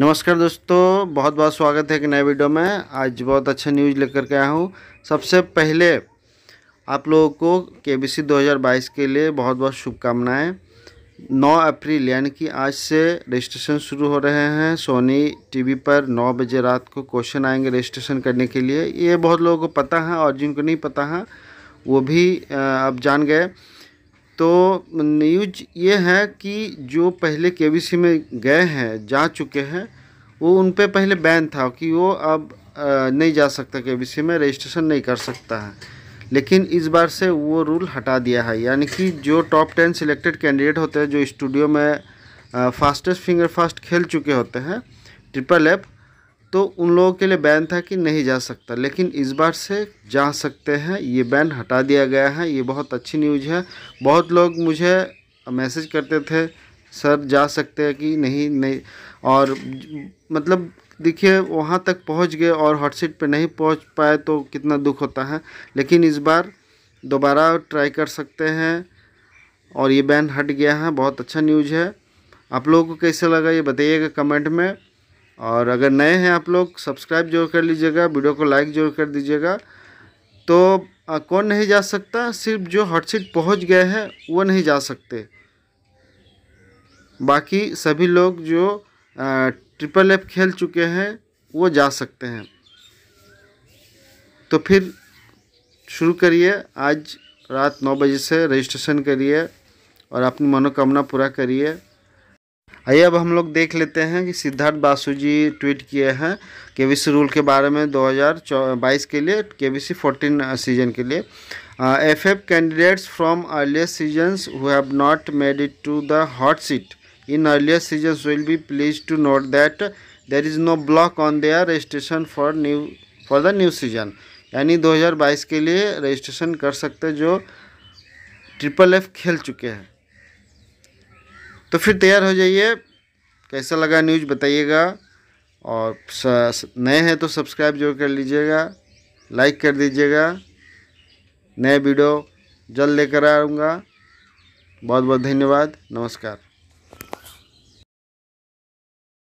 नमस्कार दोस्तों, बहुत बहुत स्वागत है एक नए वीडियो में। आज बहुत अच्छा न्यूज़ लेकर के आया हूँ। सबसे पहले आप लोगों को के बी सी दो हज़ार बाईस के लिए बहुत बहुत शुभकामनाएँ। 9 अप्रैल, यानी कि आज से रजिस्ट्रेशन शुरू हो रहे हैं। सोनी टीवी पर 9 बजे रात को क्वेश्चन आएँगे रजिस्ट्रेशन करने के लिए। ये बहुत लोगों को पता है और जिनको नहीं पता है, वो भी अब जान गए। तो न्यूज़ ये है कि जो पहले के में गए हैं, जा चुके हैं, वो उन पे पहले बैन था कि वो अब नहीं जा सकता के में, रजिस्ट्रेशन नहीं कर सकता है। लेकिन इस बार से वो रूल हटा दिया है। यानी कि जो टॉप टेन सिलेक्टेड कैंडिडेट होते हैं, जो स्टूडियो में फास्टेस्ट फिंगर फास्ट खेल चुके होते हैं ट्रिपल एफ़ तो उन लोगों के लिए बैन था कि नहीं जा सकता। लेकिन इस बार से जा सकते हैं। ये बैन हटा दिया गया है। ये बहुत अच्छी न्यूज़ है। बहुत लोग मुझे मैसेज करते थे, सर, जा सकते हैं कि नहीं? नहीं। और मतलब देखिए, वहाँ तक पहुँच गए और हॉट सीट पर नहीं पहुँच पाए तो कितना दुख होता है। लेकिन इस बार दोबारा ट्राई कर सकते हैं और ये बैन हट गया है। बहुत अच्छा न्यूज़ है। आप लोगों को कैसे लगा ये बताइएगा कमेंट में। और अगर नए हैं आप लोग सब्सक्राइब ज़रूर कर लीजिएगा वीडियो को लाइक ज़रूर कर दीजिएगा। तो आ, कौन नहीं जा सकता सिर्फ़ जो हॉट सीट पहुँच गए हैं वो नहीं जा सकते। बाकी सभी लोग जो आ, ट्रिपल एफ़ खेल चुके हैं वो जा सकते हैं। तो फिर शुरू करिए आज रात नौ बजे से रजिस्ट्रेशन करिए और अपनी मनोकामना पूरा करिए। आइए अब हम लोग देख लेते हैं कि सिद्धार्थ बासु जी ट्वीट किए हैं के वी सी रूल के बारे में 2022 के लिए के वी सी फोर्टीन सीज़न के लिए। F F candidates from earlier seasons who have not made it to the hot seat in earlier seasons will be please to note that there is no block on their registration for new for the new season यानी 2022 के लिए registration कर सकते जो triple F खेल चुके हैं। तो फिर तैयार हो जाइए। कैसा लगा न्यूज़ बताइएगा और नए हैं तो सब्सक्राइब ज़रूर कर लीजिएगा, लाइक कर दीजिएगा। नए वीडियो जल्द लेकर आऊँगा। बहुत बहुत धन्यवाद। नमस्कार।